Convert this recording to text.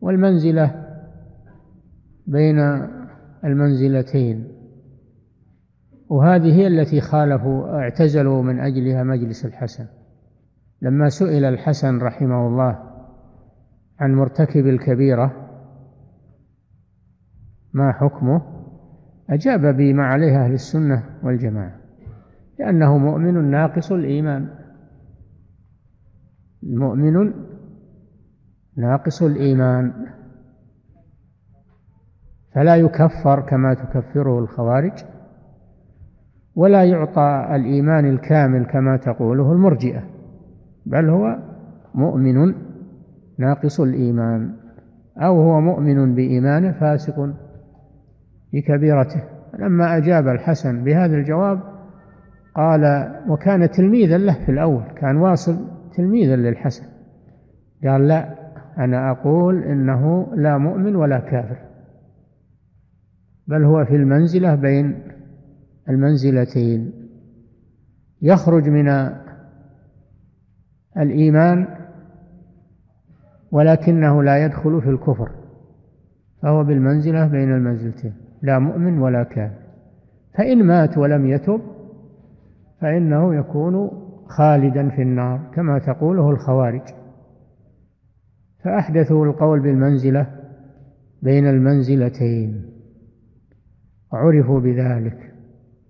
والمنزلة بين المنزلتين. وهذه هي التي خالفوا اعتزلوا من أجلها مجلس الحسن. لما سئل الحسن رحمه الله عن مرتكب الكبيرة ما حكمه؟ أجاب بما عليه أهل السنة والجماعة لأنه مؤمن ناقص الإيمان. المؤمن ناقص الإيمان. فلا يكفر كما تكفره الخوارج ولا يعطى الإيمان الكامل كما تقوله المرجئة بل هو مؤمن ناقص الإيمان أو هو مؤمن بإيمانه فاسق بكبيرته. لما أجاب الحسن بهذا الجواب قال وكان تلميذا له في الأول كان واصل تلميذا للحسن. قال لا أنا أقول إنه لا مؤمن ولا كافر بل هو في المنزلة بين المنزلتين. يخرج من الإيمان ولكنه لا يدخل في الكفر فهو بالمنزلة بين المنزلتين لا مؤمن ولا كافر. فإن مات ولم يتب فإنه يكون خالدا في النار كما تقوله الخوارج. فأحدثوا القول بالمنزلة بين المنزلتين. وعرفوا بذلك.